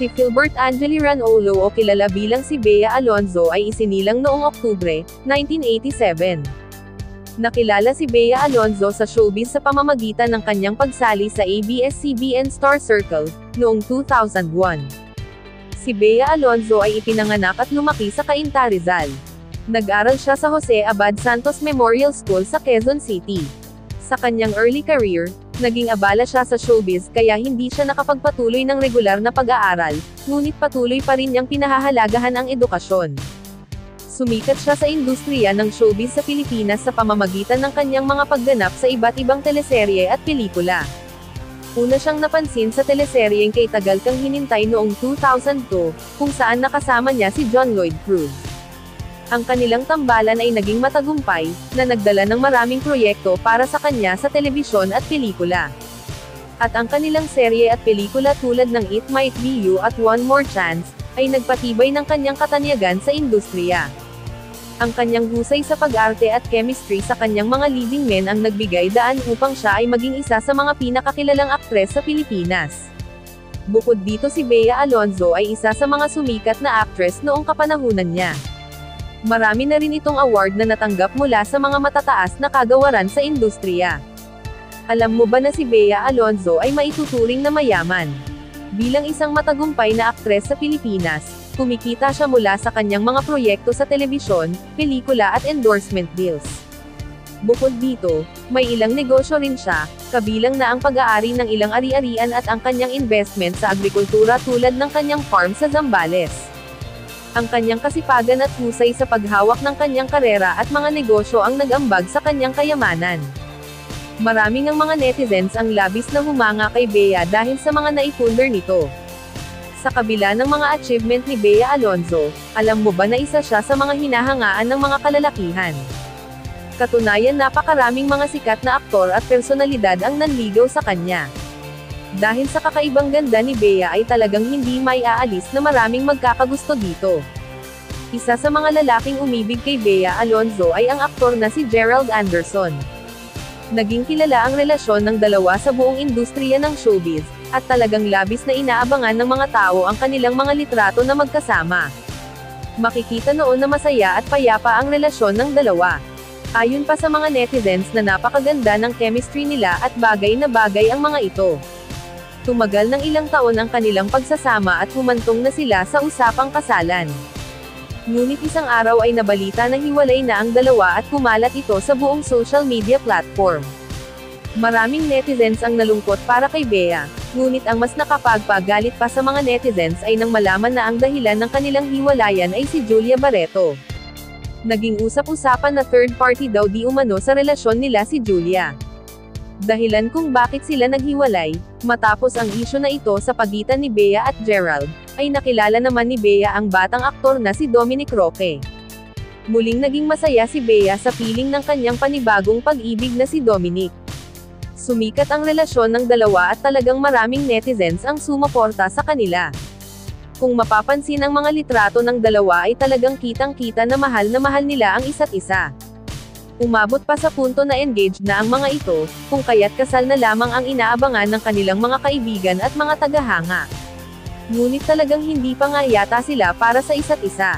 Si Philbert Angeli Ranolo o kilala bilang si Bea Alonzo ay isinilang noong Oktubre, 1987. Nakilala si Bea Alonzo sa showbiz sa pamamagitan ng kanyang pagsali sa ABS-CBN Star Circle, noong 2001. Si Bea Alonzo ay ipinanganak at lumaki sa Cainta Rizal. Nag-aral siya sa Jose Abad Santos Memorial School sa Quezon City. Sa kanyang early career, naging abala siya sa showbiz kaya hindi siya nakapagpatuloy ng regular na pag-aaral, ngunit patuloy pa rin niyang pinahahalagahan ang edukasyon. Sumikat siya sa industriya ng showbiz sa Pilipinas sa pamamagitan ng kanyang mga pagganap sa iba't ibang teleserye at pelikula. Una siyang napansin sa teleseryeng kay Tagal Kang Hinintay noong 2002, kung saan nakasama niya si John Lloyd Cruz. Ang kanilang tambalan ay naging matagumpay, na nagdala ng maraming proyekto para sa kanya sa telebisyon at pelikula. At ang kanilang serye at pelikula tulad ng It Might Be You at One More Chance, ay nagpatibay ng kanyang katanyagan sa industriya. Ang kanyang husay sa pag-arte at chemistry sa kanyang mga leading men ang nagbigay daan upang siya ay maging isa sa mga pinakakilalang aktres sa Pilipinas. Bukod dito si Bea Alonzo ay isa sa mga sumikat na actress noong kapanahunan niya. Marami na rin itong award na natanggap mula sa mga matataas na kagawaran sa industriya. Alam mo ba na si Bea Alonzo ay maituturing na mayaman? Bilang isang matagumpay na aktres sa Pilipinas, kumikita siya mula sa kanyang mga proyekto sa telebisyon, pelikula at endorsement deals. Bukod dito, may ilang negosyo rin siya, kabilang na ang pag-aari ng ilang ari-arian at ang kanyang investment sa agrikultura tulad ng kanyang farm sa Zambales. Ang kanyang kasipagan at husay sa paghawak ng kanyang karera at mga negosyo ang nag-ambag sa kanyang kayamanan. Maraming ang mga netizens ang labis na humanga kay Bea dahil sa mga naipundar nito. Sa kabila ng mga achievement ni Bea Alonzo, alam mo ba na isa siya sa mga hinahangaan ng mga kalalakihan? Katunayan napakaraming mga sikat na aktor at personalidad ang nanligaw sa kanya. Dahil sa kakaibang ganda ni Bea ay talagang hindi may aalis na maraming magkakagusto dito. Isa sa mga lalaking umibig kay Bea Alonzo ay ang aktor na si Gerald Anderson. Naging kilala ang relasyon ng dalawa sa buong industriya ng showbiz, at talagang labis na inaabangan ng mga tao ang kanilang mga litrato na magkasama. Makikita noon na masaya at payapa ang relasyon ng dalawa. Ayon pa sa mga netizens na napakaganda ng chemistry nila at bagay na bagay ang mga ito. Tumagal ng ilang taon ang kanilang pagsasama at humantong na sila sa usapang kasalan. Ngunit isang araw ay nabalita na hiwalay na ang dalawa at kumalat ito sa buong social media platform. Maraming netizens ang nalungkot para kay Bea, ngunit ang mas nakapagpagalit pa sa mga netizens ay nang malaman na ang dahilan ng kanilang hiwalayan ay si Julia Barreto. Naging usap-usapan na third party daw di umano sa relasyon nila si Julia. Dahilan kung bakit sila naghiwalay, matapos ang isyo na ito sa pagitan ni Bea at Gerald, ay nakilala naman ni Bea ang batang aktor na si Dominic Roque. Muling naging masaya si Bea sa piling ng kanyang panibagong pag-ibig na si Dominic. Sumikat ang relasyon ng dalawa at talagang maraming netizens ang sumuporta sa kanila. Kung mapapansin ang mga litrato ng dalawa ay talagang kitang-kita na mahal na mahal nila ang isa't isa. Umabot pa sa punto na engaged na ang mga ito, kung kaya't kasal na lamang ang inaabangan ng kanilang mga kaibigan at mga tagahanga. Ngunit talagang hindi pa nga yata sila para sa isa't isa.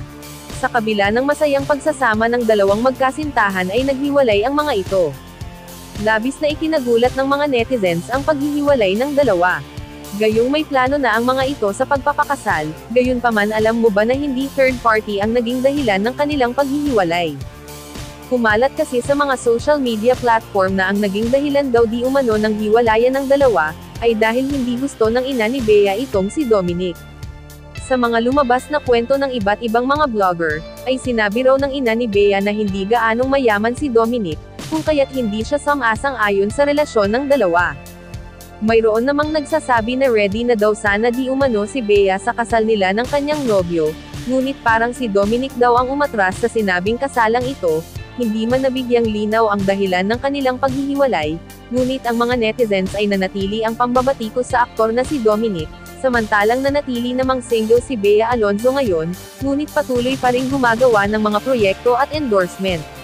Sa kabila ng masayang pagsasama ng dalawang magkasintahan ay naghiwalay ang mga ito. Labis na ikinagulat ng mga netizens ang paghihiwalay ng dalawa. Gayong may plano na ang mga ito sa pagpapakasal, gayon paman alam mo ba na hindi third party ang naging dahilan ng kanilang paghihiwalay. Kumalat kasi sa mga social media platform na ang naging dahilan daw di umano ng hiwalayan ng dalawa, ay dahil hindi gusto ng ina ni Bea itong si Dominic. Sa mga lumabas na kwento ng iba't ibang mga vlogger, ay sinabi raw ng ina ni Bea na hindi gaanong mayaman si Dominic, kung kaya't hindi siya sang-asang ayon sa relasyon ng dalawa. Mayroon namang nagsasabi na ready na daw sana di umano si Bea sa kasal nila ng kanyang nobyo, ngunit parang si Dominic daw ang umatras sa sinabing kasalang ito, hindi man nabigyang linaw ang dahilan ng kanilang paghihiwalay, ngunit ang mga netizens ay nanatili ang pambabatikos sa aktor na si Dominic, samantalang nanatili namang single si Bea Alonzo ngayon, ngunit patuloy pa rin gumagawa ng mga proyekto at endorsement.